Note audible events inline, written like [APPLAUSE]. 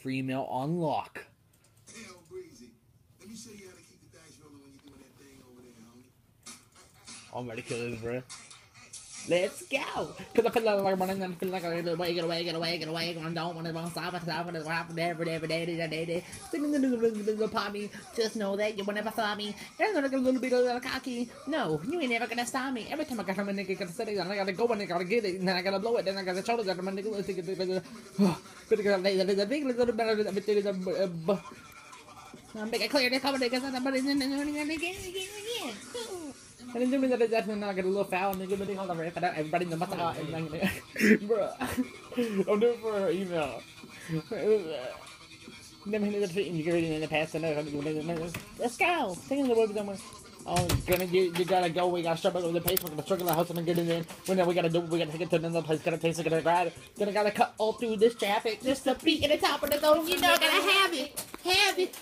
Free mail on lock. Hell, Breezy. Let me show you how to keep the dice rolling when you're doing that thing over there, homie. I'm ready to kill this, bro. Let's go! Cause I feel like I'm running and I feel like I get away, get away, get away, get away, and I don't want to stop, stop, stop, and stop, every day, every day, every day, every day. Singing the potty, just know that you will never stop me. There's gonna get a little bit of little cocky. No, you ain't never gonna stop me. Every time I got a nigga gotta sit it, and I gotta go and I gotta get it, and then I gotta blow it, then I gotta shoulder that, my nigga, let's take it, I big little bit of it, make it clear, they're coming, because I'm not again, again, again, again. And then doing that's when I get a little foul and they give me all the rip and everybody in the mouth. [LAUGHS] Bruh. I'm doing for her email. Them hitting the feet and you're in the past and let's go. Singing the word somewhere. Oh, gonna you, you gotta go. We gotta start with the pace. We're gonna struggle the house and get it in. We know we gotta do. We gotta take it to another place. Gotta taste it. Gotta grab. it. Gonna gotta cut all through this traffic just to be at the top of the zone. You know, gotta have it, have it.